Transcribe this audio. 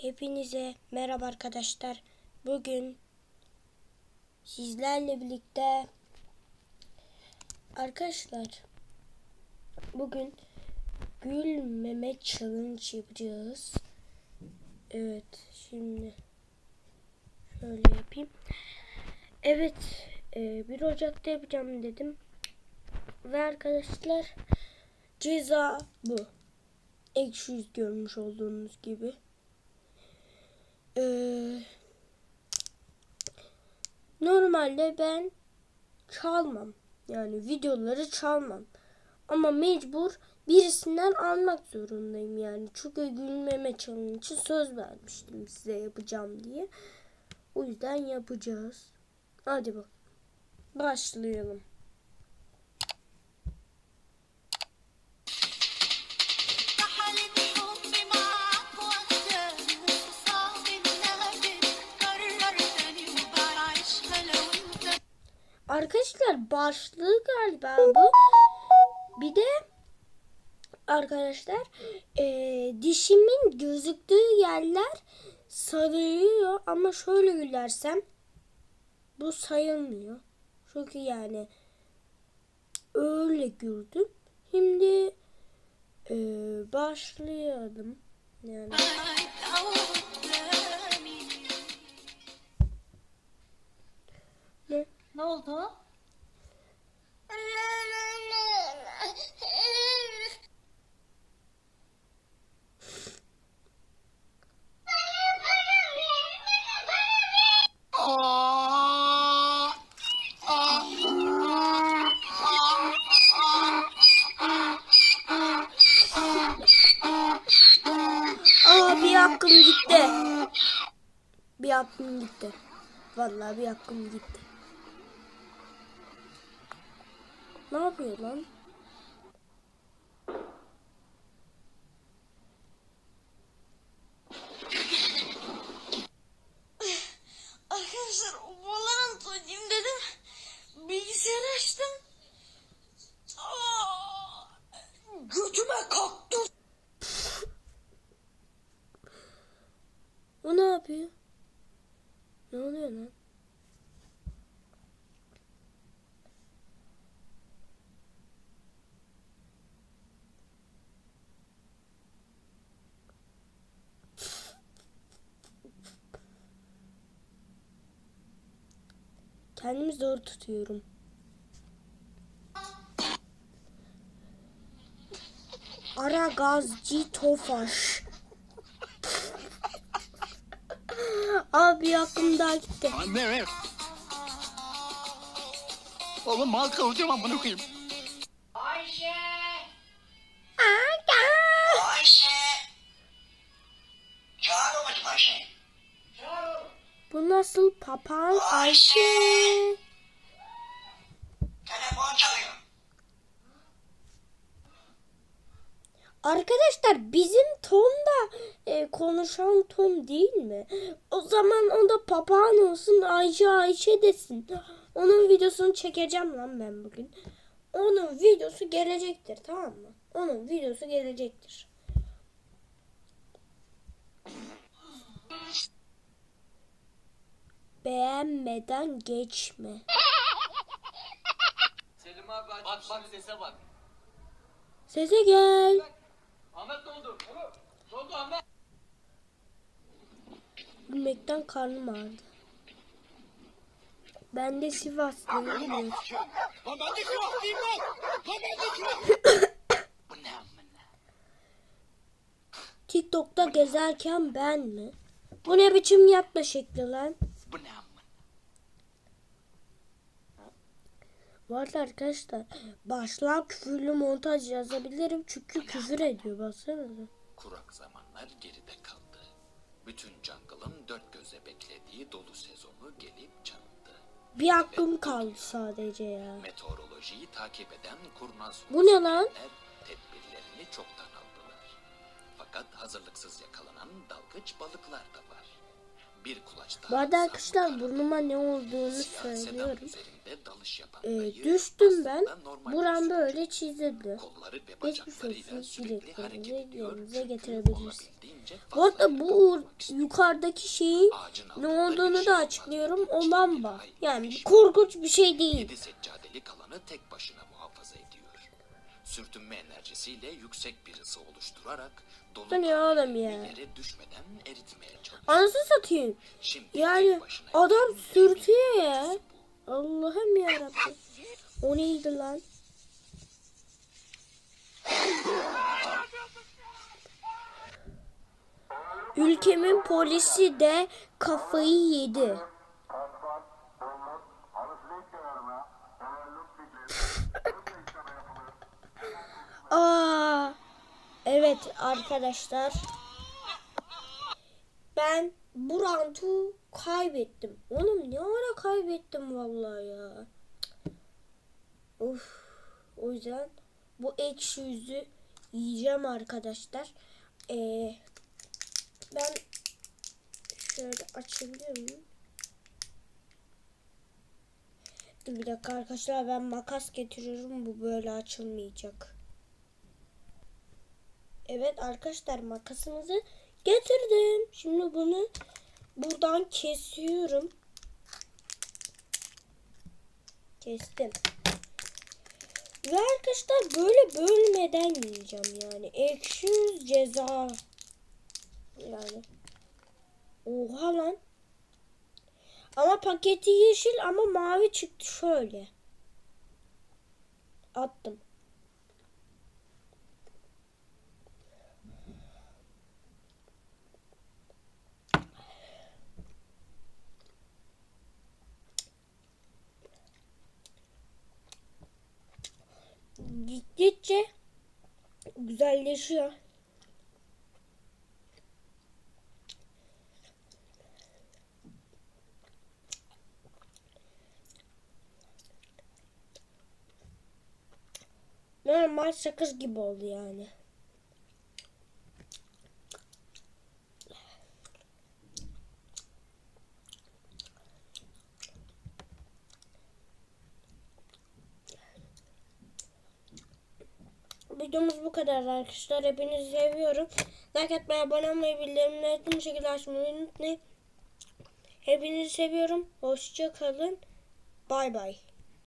Hepinize merhaba arkadaşlar. Bugün sizlerle birlikte arkadaşlar bugün gülmeme challenge yapacağız. Evet şimdi şöyle yapayım. Evet e, 1 Ocak'ta yapacağım dedim. Ve arkadaşlar ceza bu. Ekşi yüz görmüş olduğunuz gibi. Ee, normalde ben çalmam. Yani videoları çalmam. Ama mecbur birisinden almak zorundayım yani. Çünkü gülmeme challenge için söz vermiştim size yapacağım diye. O yüzden yapacağız. Hadi bak. Başlayalım. arkadaşlar başlığı galiba bu. Bir de arkadaşlar e, dişimin gözüktüğü yerler sarıyor ama şöyle gülersem bu sayılmıyor. Çünkü yani öyle güldüm. Şimdi e, başlayalım. Yani. Ne? Ne oldu? Aa bir hakkım gitti. Bir hakkım gitti. Vallahi bir hakkım gitti. Ne yapıyor lan? Arkadaşlar Valorant oynayayım dedim. Bilgisayarı açtım. Aa, götüme kalktı. O ne yapıyor? Ne oluyor lan? Kendimi zor tutuyorum. Ara gazcı tofaş. Abi aklım daha gitti. Anne. Oğlum mal kavuracağım amına koyayım. Nasıl papağan Ayşe? Telefon çalıyor. Arkadaşlar bizim Tom da e, konuşan Tom değil mi? O zaman o da papağan olsun Ayşe Ayşe desin. Onun videosunu çekeceğim lan ben bugün. Onun videosu gelecektir tamam mı? Onun videosu gelecektir. Beğenmeden geçme. Selim abi aç. Bak bak sese bak. Sese gel. Ahmet ne oldu? Ne oldu Ahmet? Gülmekten karnım ağrıdı. Ben de Sivaslıyım. ben de Sivaslıyım lan. Ben de Sivaslıyım. TikTok'ta gezerken ben mi? Bu ne biçim yatma şekli lan? Bu ne amına? Bu arada arkadaşlar başlığa küfürlü montaj yazabilirim çünkü küfür ediyor baksanıza. Kurak zamanlar geride kaldı. Bütün jungle'ın dört göze beklediği dolu sezonu gelip çattı. Bir hakkım kaldı sadece ya. Meteorolojiyi takip eden kurnaz Bu ne lan? tedbirlerini çoktan aldılar. Fakat hazırlıksız yakalanan dalgıç balıklar da var. Bir kulaç daha Bu arada arkadaşlar burnuma ne olduğunu söylüyorum. üzerinde dalış yapan dayı düştüm ben. Buram böyle çizildi. Olsun. sürekli hareket Dileklerinizi yerinize olabildiğince Bu arada bu yukarıdaki şeyin ne olduğunu şey da açıklıyorum. O lamba. Yani şey. korkunç bir şey değil. Yedi seccadelik alanı tek başına ediyor. Sürtünme enerjisiyle yüksek bir ısı oluşturarak dolu ne oğlum ya? yere düşmeden eritmeye çalışıyor. Anasını satayım. Şimdi Yani adam sürtüyor ya. Allah'ım yarabbim. O neydi lan? Ülkemin polisi de kafayı yedi. Aa, evet arkadaşlar. Ben bu rantu kaybettim. Oğlum ne ara kaybettim vallahi ya. Of. O yüzden bu ekşi yüzü yiyeceğim arkadaşlar. Ee, ben şöyle açabiliyor muyum? Dur bir dakika arkadaşlar ben makas getiriyorum. Bu böyle açılmayacak. Evet arkadaşlar makasımızı getirdim. Şimdi bunu buradan kesiyorum. Kestim. Ve arkadaşlar böyle bölmeden yiyeceğim yani. Ekşi ceza. Yani. Oha lan. Ama paketi yeşil ama mavi çıktı şöyle. Attım. Gittikçe güzelleşiyor. Normal sakız gibi oldu yani. Videomuz bu kadar arkadaşlar. Hepinizi seviyorum. Like atmayı, abone olmayı, bildirimleri tüm şekilde açmayı unutmayın. Hepinizi seviyorum. Hoşça kalın. Bay bay.